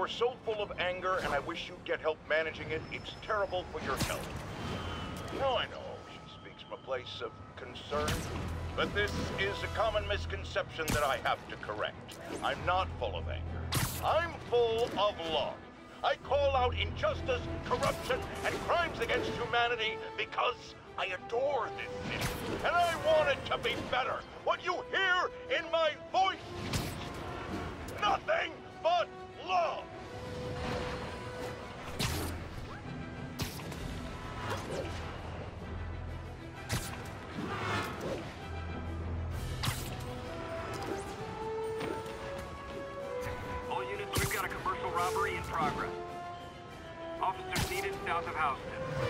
You're so full of anger, and I wish you'd get help managing it. It's terrible for your health. No, I know, she speaks from a place of concern. But this is a common misconception that I have to correct. I'm not full of anger. I'm full of love. I call out injustice, corruption, and crimes against humanity because I adore this city. And I want it to be better. What you hear in my voice nothing but love. All units, we've got a commercial robbery in progress. Officers needed south of Houston.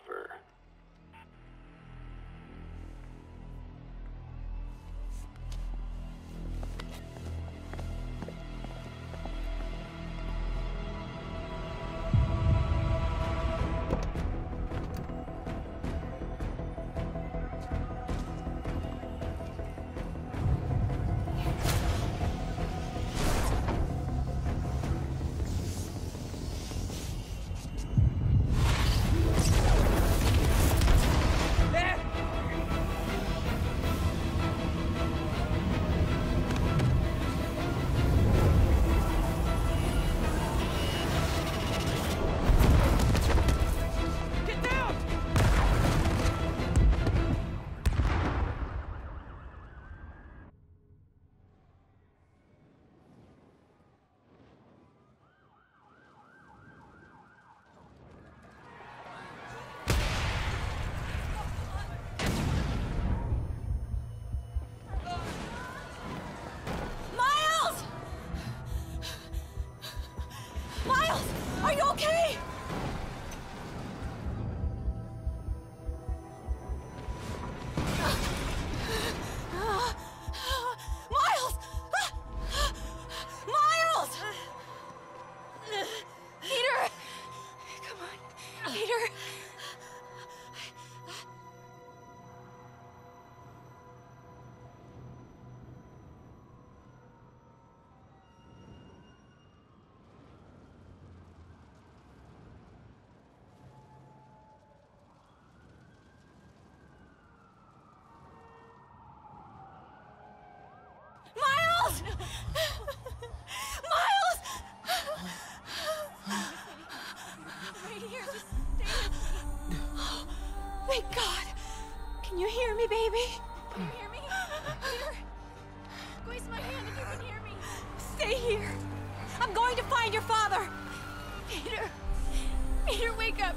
Peter, wake up.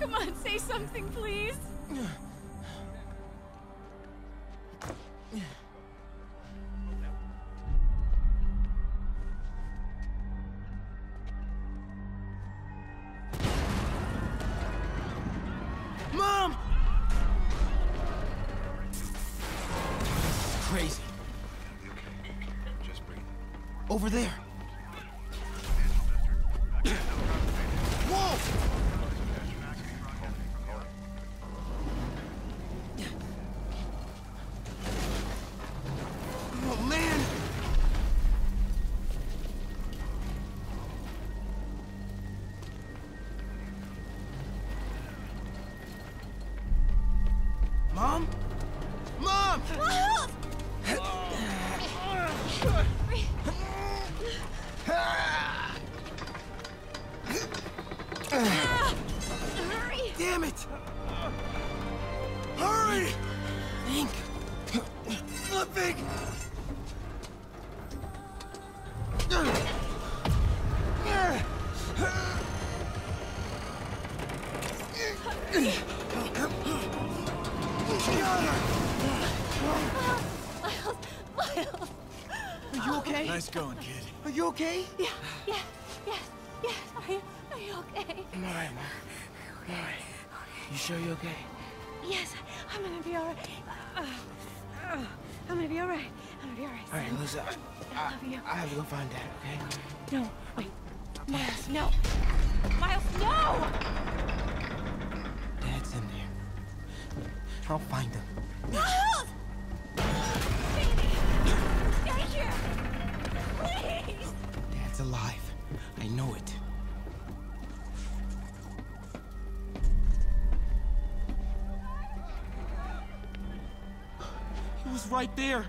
Come on, say something, please. Mom! Crazy. Just breathe. Over there. Miles! Are you okay? Nice going, kid. Are you okay? Yeah, yeah, yes, yes. Are you, are you okay? I'm alright, Mom. I'm alright. You sure you're okay? Yes, I'm gonna be alright. Uh, uh, I'm gonna be alright. I'm gonna be alright. Alright, son. listen. I love you. I have to go find Dad, okay? No, wait. Miles, no. Miles, no! I'll find him. Miles! Baby! Stay here! Please! Dad's alive. I know it. He was right there.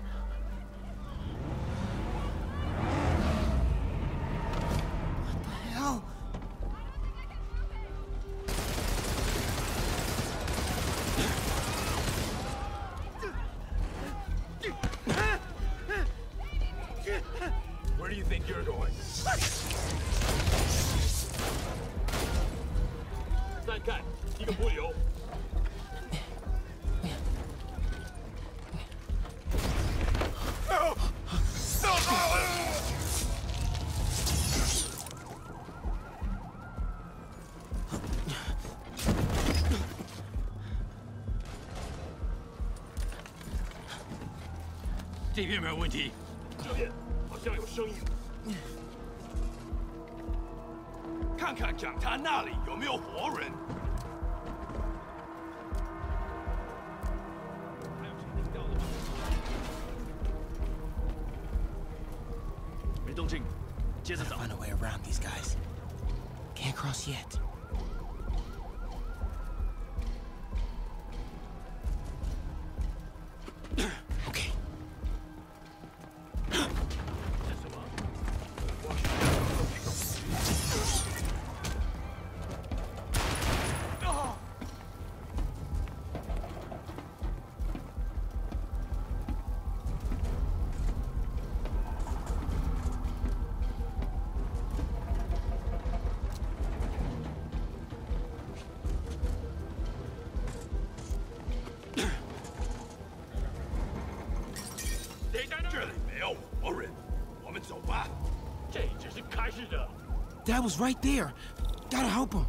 这边没有问题。这边好像有声音。看看讲坛那里有没有活人。没动静，接着找。 Find a way around these guys. Can't cross yet. Dad was right there. Gotta help him.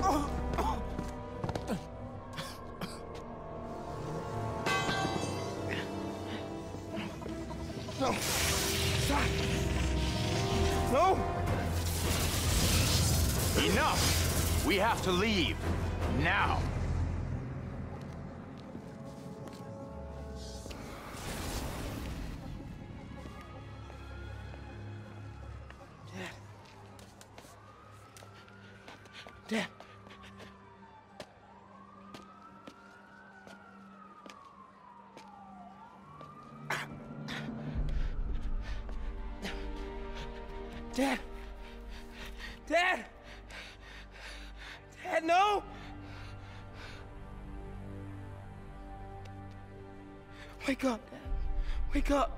Uh, We have to leave. Now. Dad. Dad. Dad. Dad, no. Wake up, Dad. Wake up.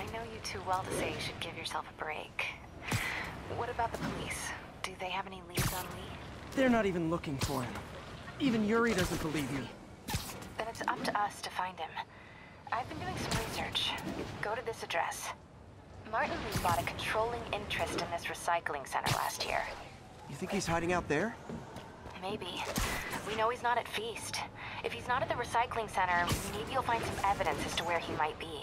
I know you too well to say you should give yourself a break. What about the police? Do they have any leads on Lee? They're not even looking for him. Even Yuri doesn't believe me. Then it's up to us to find him. I've been doing some research. Go to this address. Martin Lee bought a controlling interest in this recycling center last year. You think he's hiding out there? Maybe. We know he's not at Feast. If he's not at the recycling center, maybe you'll find some evidence as to where he might be.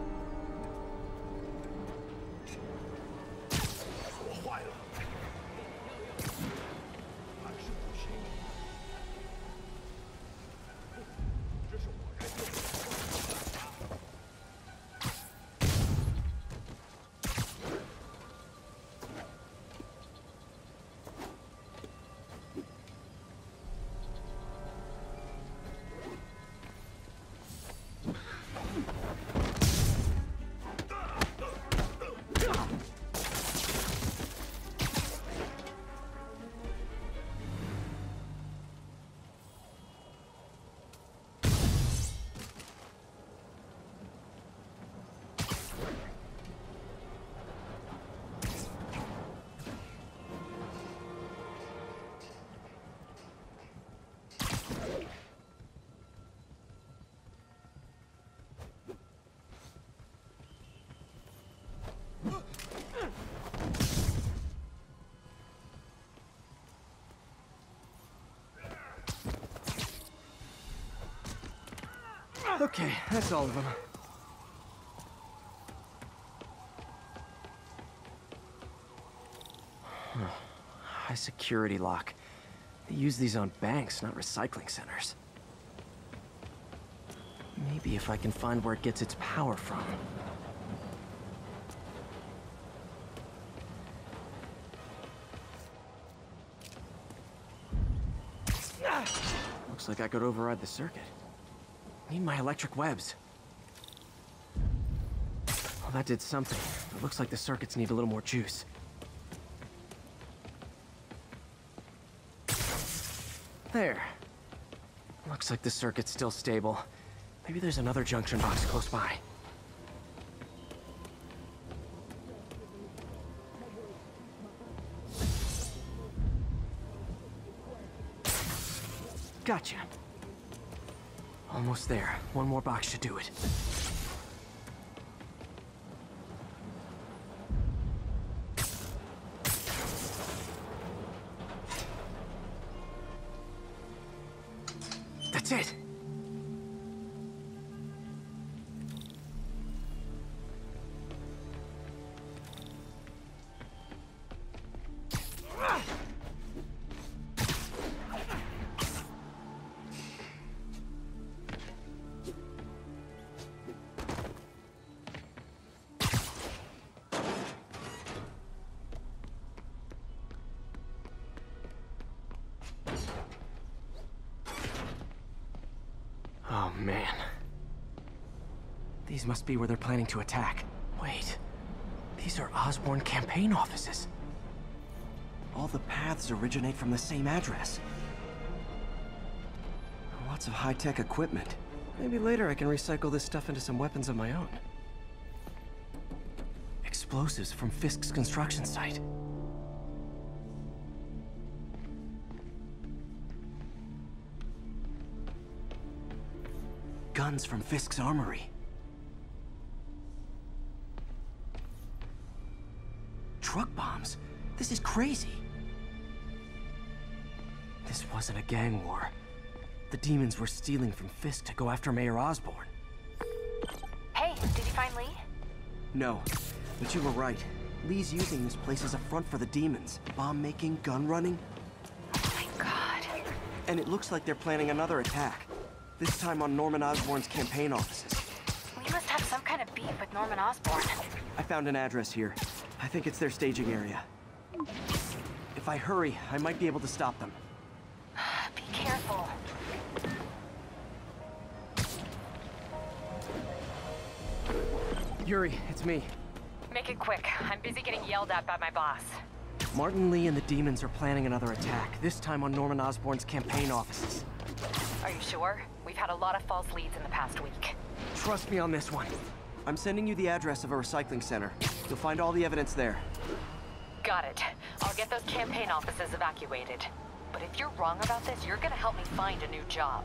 Okay, that's all of them. High security lock. They use these on banks, not recycling centers. Maybe if I can find where it gets its power from. Looks like I could override the circuit. Need my electric webs. Well, that did something. It looks like the circuits need a little more juice. There. Looks like the circuit's still stable. Maybe there's another junction box close by. Gotcha. Almost there. One more box should do it. These must be where they're planning to attack. Wait. These are Osborn campaign offices. All the paths originate from the same address. Lots of high-tech equipment. Maybe later I can recycle this stuff into some weapons of my own. Explosives from Fisk's construction site. Guns from Fisk's armory. This is crazy. This wasn't a gang war. The demons were stealing from Fisk to go after Mayor Osborn. Hey, did you find Lee? No, but you were right. Lee's using this place as a front for the demons. Bomb making, gun running. Oh my god. And it looks like they're planning another attack. This time on Norman Osborn's campaign offices. We must have some kind of beef with Norman Osborn. I found an address here. I think it's their staging area. If I hurry, I might be able to stop them. Be careful. Yuri, it's me. Make it quick. I'm busy getting yelled at by my boss. Martin Lee and the demons are planning another attack, this time on Norman Osborn's campaign offices. Are you sure? We've had a lot of false leads in the past week. Trust me on this one. I'm sending you the address of a recycling center. You'll find all the evidence there. Got it. I'll get those campaign offices evacuated. But if you're wrong about this, you're gonna help me find a new job.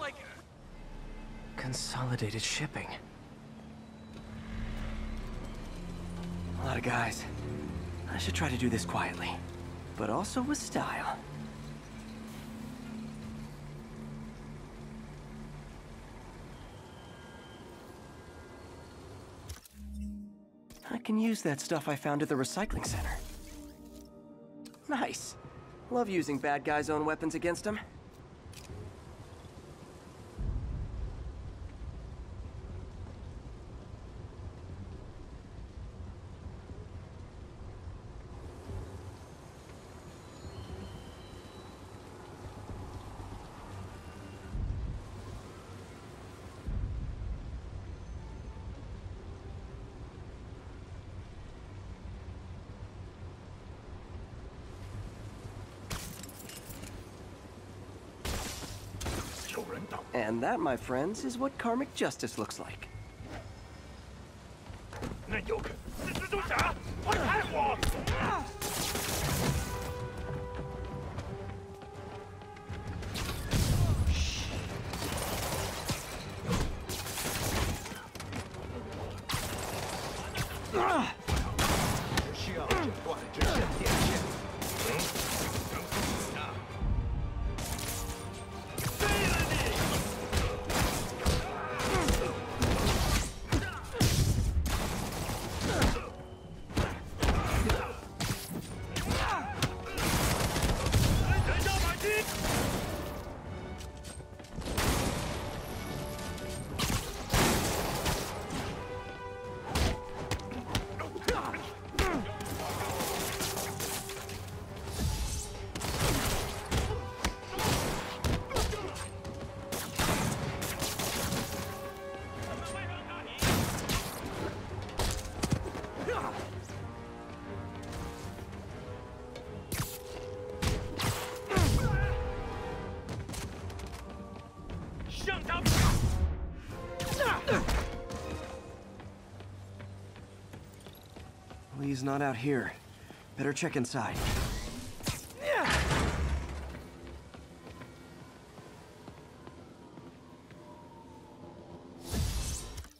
Like... Consolidated shipping. A lot of guys. I should try to do this quietly, but also with style. I can use that stuff I found at the recycling center. Nice. Love using bad guys' own weapons against them. And that, my friends, is what karmic justice looks like. 那 Lee's not out here. Better check inside.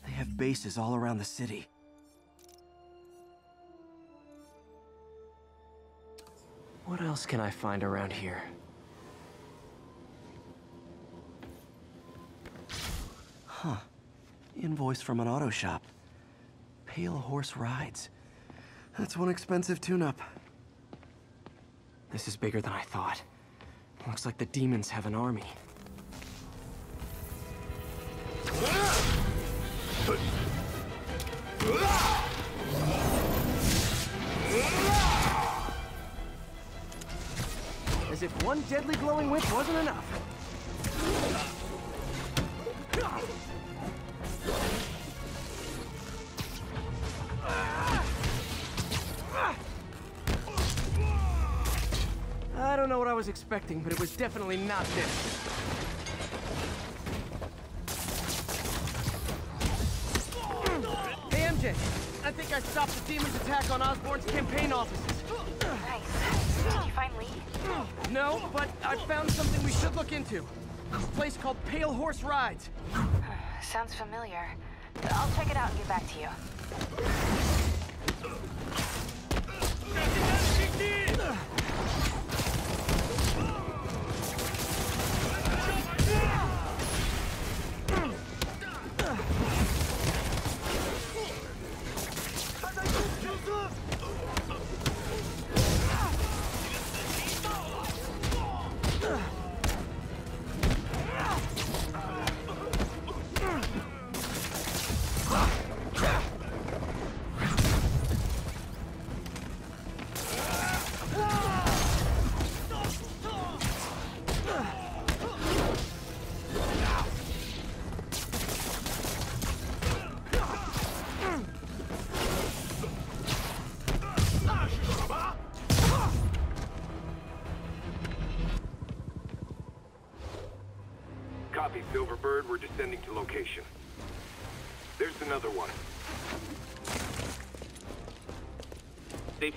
They have bases all around the city. What else can I find around here? Huh. Invoice from an auto shop. Pale Horse Rides. That's one expensive tune-up. This is bigger than I thought. Looks like the demons have an army. As if one deadly glowing witch wasn't enough. Expecting, but it was definitely not this. Hey, MJ. I think I stopped the demon's attack on Osborn's campaign offices. Nice. Did you find Lee? No, but I found something we should look into. A place called Pale Horse Rides. Sounds familiar. I'll check it out and get back to you. Copy,